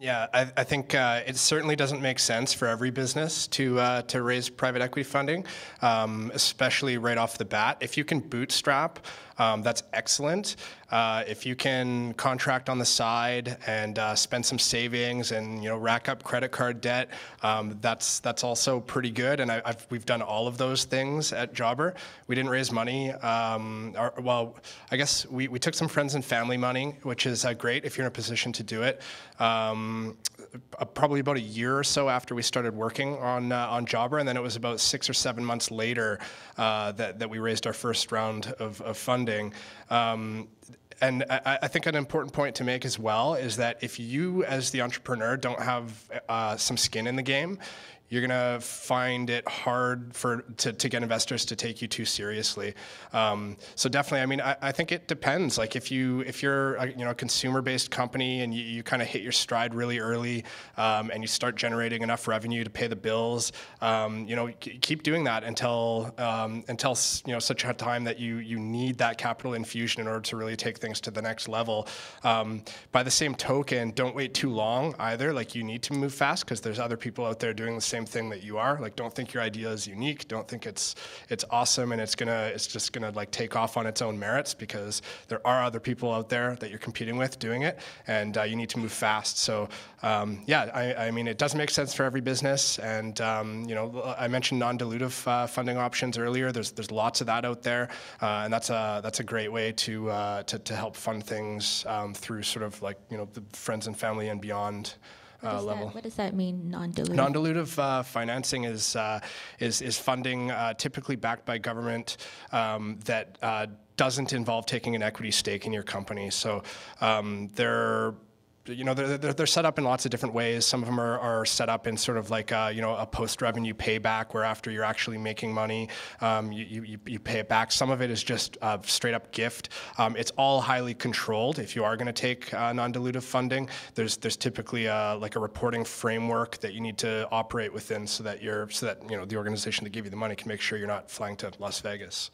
Yeah, I, I think uh, it certainly doesn't make sense for every business to uh, to raise private equity funding, um, especially right off the bat. If you can bootstrap, um, that's excellent. Uh, if you can contract on the side and uh, spend some savings and you know rack up credit card debt, um, that's that's also pretty good. And I, we've done all of those things at Jobber. We didn't raise money. Um, or, well, I guess we, we took some friends and family money, which is uh, great if you're in a position to do it. Um, probably about a year or so after we started working on uh, on Jobber, and then it was about six or seven months later uh, that that we raised our first round of, of funding. Um, and I, I, think an important point to make as well is that if you, as the entrepreneur, don't have uh, some skin in the game, you're to find it hard for to, to get investors to take you too seriously. Um, so definitely, I mean, I, I, think it depends. Like if you if you're a, you know a consumer-based company and you, you kind of hit your stride really early um, and you start generating enough revenue to pay the bills, um, you know, keep doing that until um, until you know such a time that you you need that capital infusion in order to really take things to the next level. Um, by the same token, don't wait too long either. Like you need to move fast because there's other people out there doing the same same thing that you are. Like, don't think your idea is unique. Don't think it's it's awesome and it's gonna it's just gonna like take off on its own merits because there are other people out there that you're competing with doing it, and uh, you need to move fast. So um, yeah, I, I, mean, it does make sense for every business, and um, you know, I mentioned non-dilutive uh, funding options earlier. There's there's lots of that out there, uh, and that's a that's a great way to uh, to, to help fund things um, through sort of like you know the friends and family and beyond uh, level. That, what does that mean, non-dilutive? Non-dilutive uh, financing is, uh, is, is funding uh, typically backed by government um, that uh, doesn't involve taking an equity stake in your company. So um, there you know, they're, they're, they're, set up in lots of different ways. Some of them are, are set up in sort of like, a, you know, a post-revenue payback where after you're actually making money, um, you, you, you, pay it back. Some of it is just a straight up gift. Um, it's all highly controlled. If you are going to take uh, non-dilutive funding, there's, there's typically a, like a reporting framework that you need to operate within so that you're, so that, you know, the organization that gave you the money can make sure you're not flying to Las Vegas.